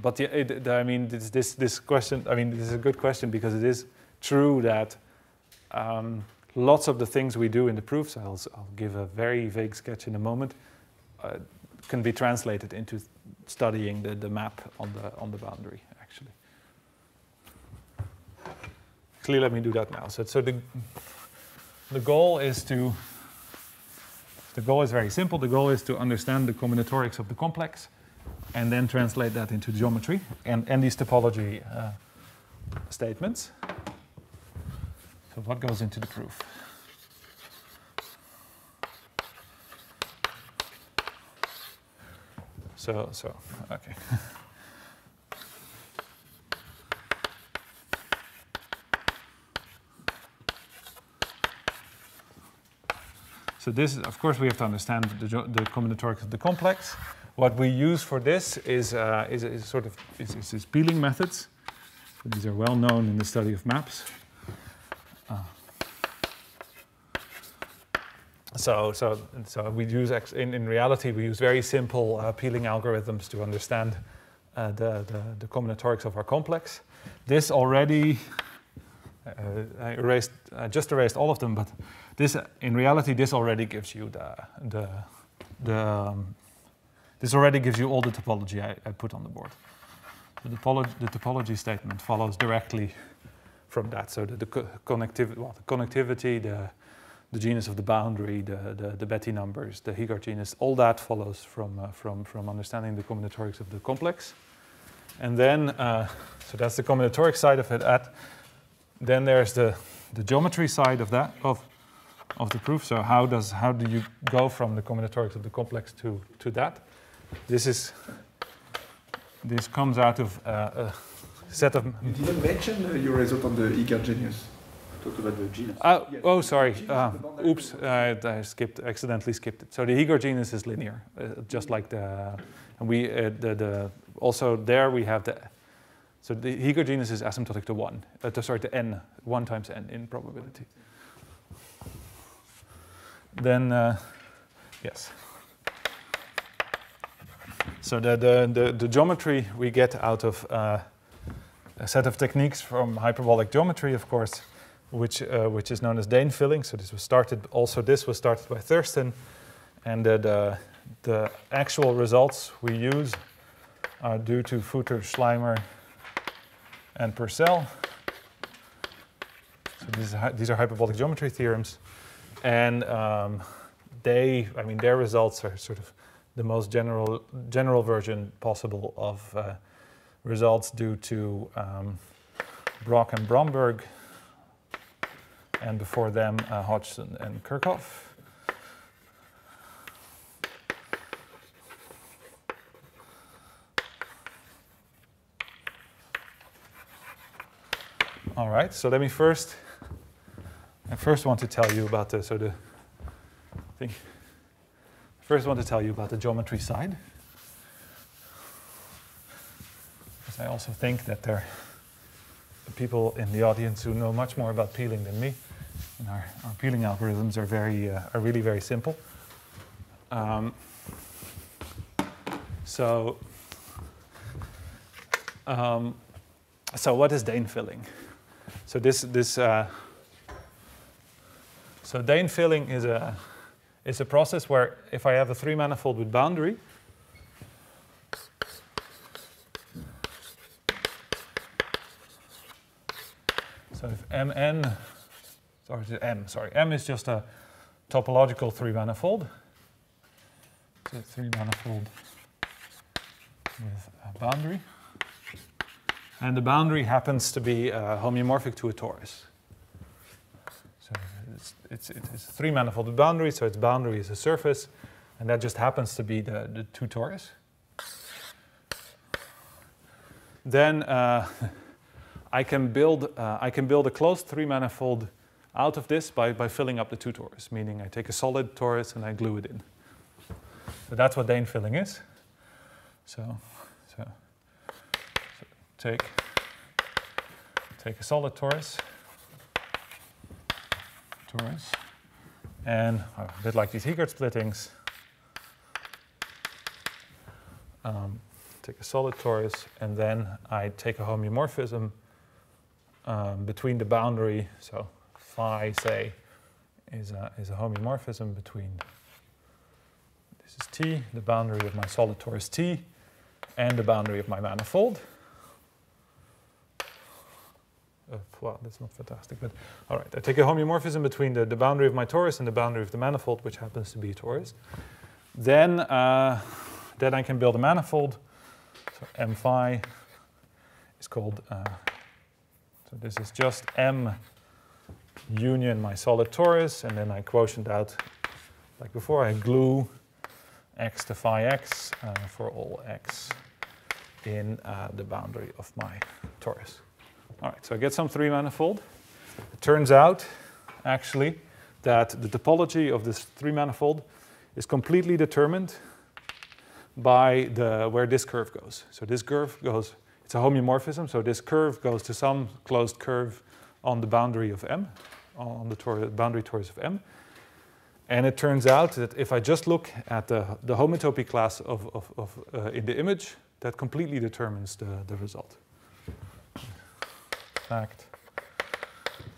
but the, it, I mean, this, this this question. I mean, this is a good question because it is true that um, lots of the things we do in the proofs. I'll, I'll give a very vague sketch in a moment. Uh, can be translated into studying the, the map on the on the boundary actually. Clearly, let me do that now. So, so the the goal is to the goal is very simple. The goal is to understand the combinatorics of the complex, and then translate that into geometry and and these topology uh, statements. So, what goes into the proof? So, so, okay. [LAUGHS] So this, is, of course, we have to understand the, the combinatorics of the complex. What we use for this is, uh, is, is sort of is, is, peeling methods. So these are well known in the study of maps. Uh, so, so, so we use in, in reality we use very simple uh, peeling algorithms to understand uh, the, the, the combinatorics of our complex. This already uh, I erased, I just erased all of them, but this, in reality, this already gives you the, the, the um, this already gives you all the topology I, I put on the board. The topology, the topology statement follows directly from that. So the, the co- connectivity, well, the connectivity, the, the genus of the boundary, the, the, the Betti numbers, the Heegaard genus, all that follows from, uh, from, from understanding the combinatorics of the complex. And then, uh, so that's the combinatoric side of it. At, then there's the, the geometry side of that, of, of the proof. So how, does, how do you go from the combinatorics of the complex to, to that? This is, this comes out of uh, a set of You didn't mention uh, your result on the Heegaard genius. Talk about the genus. Oh, Yes. oh, sorry. Uh, oops, uh, I skipped, accidentally skipped it. So the Heegaard genus is linear, uh, just like the, and we, uh, the, the, also there we have the, so the Heegaard genus is asymptotic to one, uh, to, sorry, to n, one times n in probability. Then, uh, yes. So the, the, the, the geometry we get out of uh, a set of techniques from hyperbolic geometry, of course, which, uh, which is known as Dehn filling. So this was started, also this was started by Thurston. And the, the, the actual results we use are due to Futer, Schleimer, and Purcell. So these, are these are hyperbolic geometry theorems. And um, they, I mean, their results are sort of the most general, general version possible of uh, results due to um, Brock and Bromberg, and before them, uh, Hodgson and Kerckhoff. All right, so let me first, I first want to tell you about the, so the, thing, first I want to tell you about the geometry side. Because I also think that there are people in the audience who know much more about peeling than me. And our, our peeling algorithms are very, uh, are really very simple. Um, so, um, so what is Dehn filling? So this, this, uh, so Dehn filling is a, is a process where if I have a three manifold with boundary, so if Mn, sorry, M, sorry, M is just a topological three manifold. So three manifold with a boundary. And the boundary happens to be uh, homeomorphic to a torus. It's, it's, it's three manifold boundary, so its boundary is a surface, and that just happens to be the, the two torus. Then uh, [LAUGHS] I can build uh, I can build a closed three manifold out of this by, by filling up the two torus, meaning I take a solid torus and I glue it in. So that's what Dehn filling is. So, so, so take take a solid torus, torus, and uh, a bit like these Heegaard splittings. Um, take a solid torus, and then I take a homeomorphism um, between the boundary. So phi, say, is a, is a homeomorphism between this is T, the boundary of my solid torus T, and the boundary of my manifold. Uh, well, that's not fantastic, but all right. I take a homeomorphism between the, the boundary of my torus and the boundary of the manifold, which happens to be a torus. Then, uh, then I can build a manifold. So M phi is called, uh, so this is just M union my solid torus, and then I quotient out, like before, I glue x to phi x uh, for all x in uh, the boundary of my torus. All right, so I get some three manifold. It turns out, actually, that the topology of this three manifold is completely determined by the, where this curve goes. So this curve goes, it's a homeomorphism, so this curve goes to some closed curve on the boundary of M, on the tor boundary torus of M. And it turns out that if I just look at the, the homotopy class of, of, of uh, in the image, that completely determines the, the result.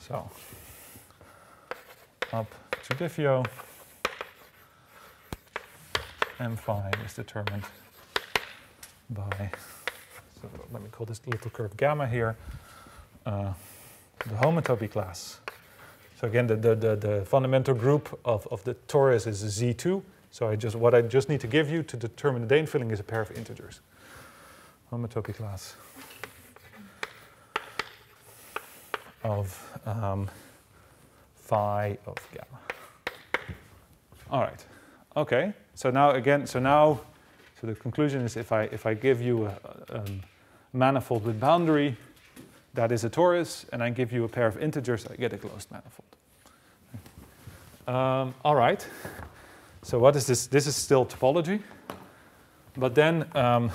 So, up to diffeo, M phi is determined by, so let me call this little curve gamma here, uh, the homotopy class. So again, the, the, the, the, fundamental group of, of the torus is Z2. So I just, what I just need to give you to determine the Dehn filling is a pair of integers. Homotopy class of um, phi of gamma. All right. Okay. So now again, so now, so the conclusion is if I if I give you a, a um, manifold with boundary, that is a torus, and I give you a pair of integers, I get a closed manifold. Um, all right. So what is this? This is still topology, but then um,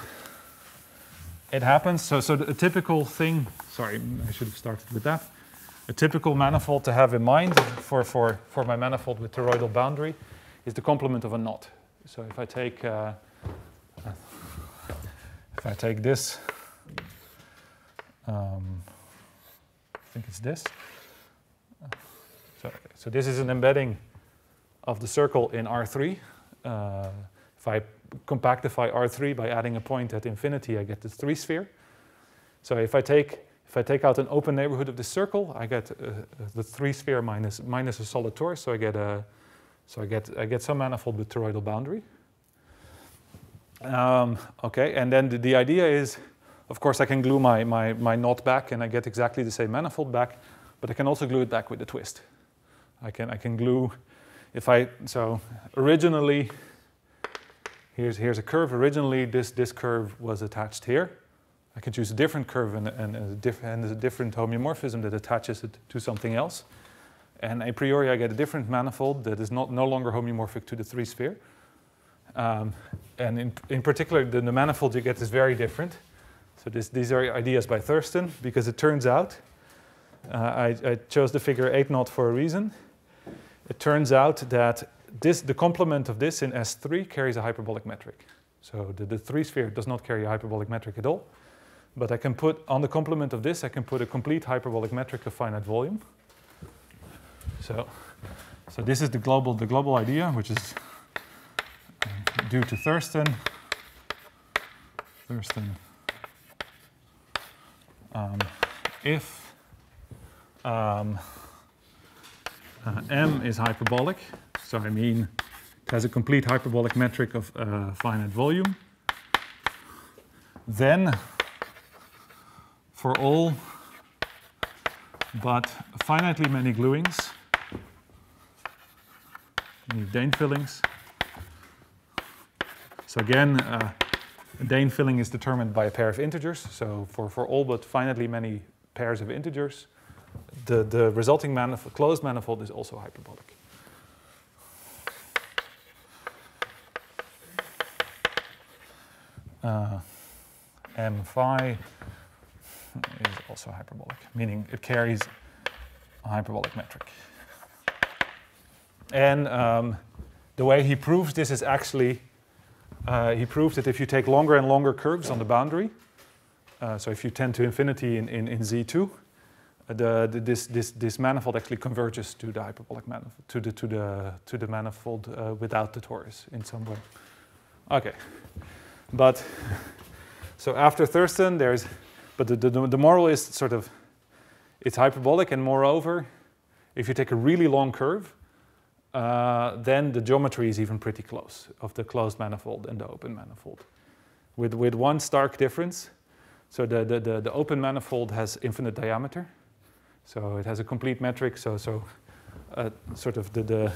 it happens. So so a typical thing. Sorry, I should have started with that. A typical manifold to have in mind for for for my manifold with toroidal boundary is the complement of a knot. So if I take uh, if I take this, um, I think it's this. So, so this is an embedding of the circle in R3. Uh, if I compactify R3 by adding a point at infinity, I get the three sphere. So if I take if I take out an open neighborhood of the circle, I get uh, the three sphere minus minus a solid torus. So I get a so I get, I get some manifold with toroidal boundary. Um, okay, and then the, the, idea is, of course, I can glue my, my, my knot back and I get exactly the same manifold back, but I can also glue it back with a twist. I can, I can glue, if I, so originally, here's, here's a curve. Originally, this, this curve was attached here. I can choose a different curve and, and, a, diff, and a different homeomorphism that attaches it to something else. And a priori, I get a different manifold that is not, no longer homeomorphic to the three sphere. Um, and in, in particular, the, the, manifold you get is very different. So this, these are ideas by Thurston, because it turns out, uh, I, I, chose the figure 8 knot for a reason. It turns out that this, the complement of this in S3 carries a hyperbolic metric. So the, the three sphere does not carry a hyperbolic metric at all. But I can put, on the complement of this, I can put a complete hyperbolic metric of finite volume. So, so this is the global, the global idea, which is due to Thurston. Thurston. Um, if um, uh, M is hyperbolic, so I mean it has a complete hyperbolic metric of uh, finite volume, then for all but finitely many gluings, need Dehn fillings. So again, uh, Dehn filling is determined by a pair of integers. So for, for all but finitely many pairs of integers, the, the resulting manifold, closed manifold is also hyperbolic. Uh, m phi is also hyperbolic, meaning it carries a hyperbolic metric. And um, the way he proves this is actually, uh, he proves that if you take longer and longer curves on the boundary, uh, so if you tend to infinity in, in, in Z2, uh, the, the, this, this, this manifold actually converges to the hyperbolic manifold, to the, to the, to the manifold uh, without the torus in some way. Okay, but [LAUGHS] so after Thurston, there's, but the, the, the moral is sort of, it's hyperbolic, and moreover, if you take a really long curve, uh, then the geometry is even pretty close of the closed manifold and the open manifold. With, with one stark difference, so the, the, the, the open manifold has infinite diameter, so it has a complete metric, so, so uh, sort of the, the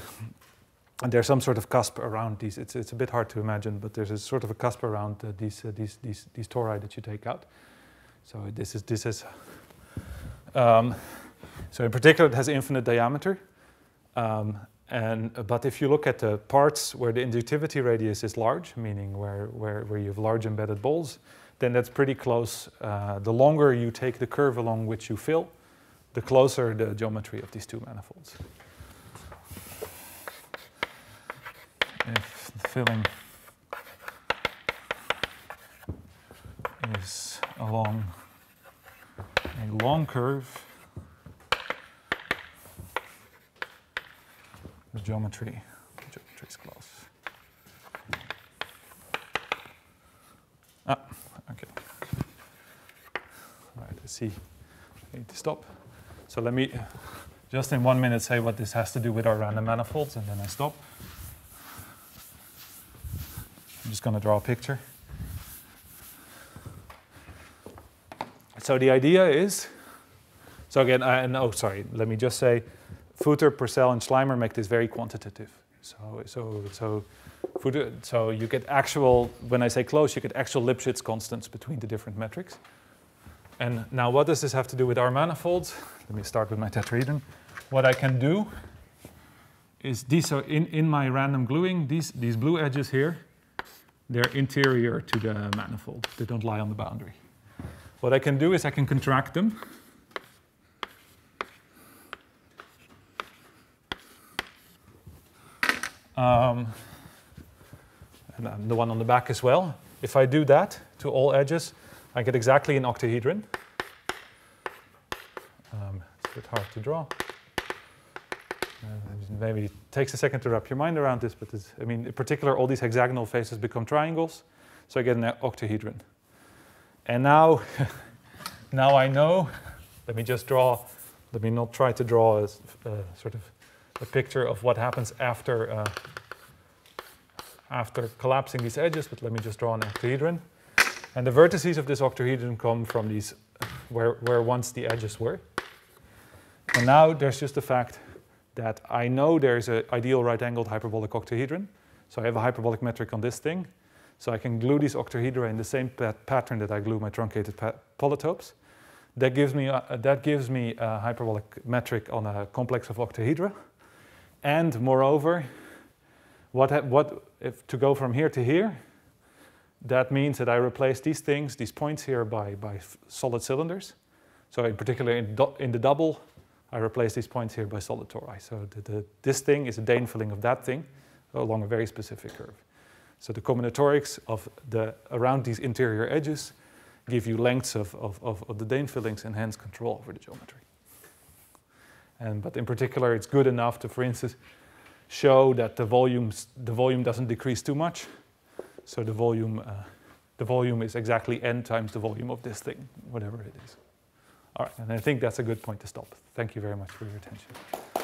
and there's some sort of cusp around these. It's, it's a bit hard to imagine, but there's a sort of a cusp around uh, these, uh, these, these, these tori that you take out. So this is, this is um, so in particular, it has infinite diameter. Um, and, but if you look at the parts where the injectivity radius is large, meaning where, where, where you have large embedded balls, then that's pretty close. Uh, the longer you take the curve along which you fill, the closer the geometry of these two manifolds. If filling is along a long curve, the geometry, geometry is close. Ah, okay. All right, I see. I need to stop. So let me just in one minute say what this has to do with our random manifolds, and then I stop. I'm just going to draw a picture. So the idea is, so again, I, no, oh, sorry, let me just say, Futer, Purcell, and Schleimer make this very quantitative. So, so, so, so you get actual, when I say close, you get actual Lipschitz constants between the different metrics. And now what does this have to do with our manifolds? Let me start with my tetrahedron. What I can do is these, so in, in my random gluing, these, these blue edges here, they're interior to the manifold. They don't lie on the boundary. What I can do is I can contract them. Um, and the one on the back as well. If I do that to all edges, I get exactly an octahedron. Um, it's a bit hard to draw. Uh, maybe it takes a second to wrap your mind around this, but I mean, in particular, all these hexagonal faces become triangles, so I get an octahedron. And now, [LAUGHS] now I know, let me just draw, let me not try to draw a, sort of a picture of what happens after, uh, after collapsing these edges, but let me just draw an octahedron. And the vertices of this octahedron come from these, where, where once the edges were. And now there's just the fact that I know there's an ideal right-angled hyperbolic octahedron. So I have a hyperbolic metric on this thing. So I can glue these octahedra in the same pat pattern that I glue my truncated polytopes. That gives me a, that gives me a hyperbolic metric on a complex of octahedra. And moreover, what, what if to go from here to here, that means that I replace these things, these points here, by, by solid cylinders. So in particular, in, in, the double, I replace these points here by solid tori. So the, the, this thing is a Dehn filling of that thing along a very specific curve. So the combinatorics of the around these interior edges give you lengths of, of, of, of the Dehn fillings and hence control over the geometry. And, but in particular, it's good enough to, for instance, show that the, volumes, the volume doesn't decrease too much. So the volume, uh, the volume is exactly n times the volume of this thing, whatever it is. All right, and I think that's a good point to stop. Thank you very much for your attention.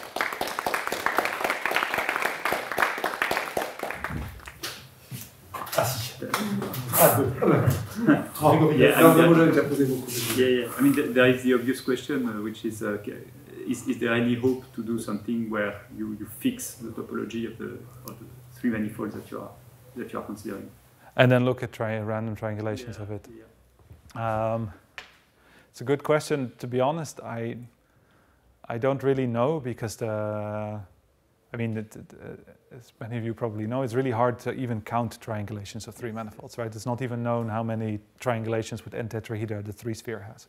Yeah, [LAUGHS] I mean, non, déjà posé beaucoup. yeah, yeah. I mean, there is the obvious question, uh, which is, uh, is, is there any hope to do something where you, you fix the topology of the, of the three manifolds that you are that you are considering? and then look at tri- random triangulations Yeah, of it. yeah. Um, it's a good question. To be honest, I I don't really know because the I mean, it, it, uh, as many of you probably know, it's really hard to even count triangulations of three manifolds, right? It's not even known how many triangulations with n tetrahedra the three sphere has.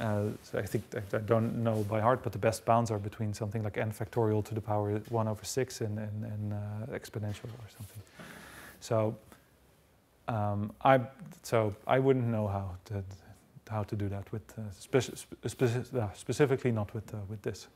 Uh, so I think I, I don't know by heart, but the best bounds are between something like n factorial to the power one over six and, and, and uh, exponential or something. So um, I so I wouldn't know how to how to do that with uh, speci- spe- uh, specifically not with uh, with this.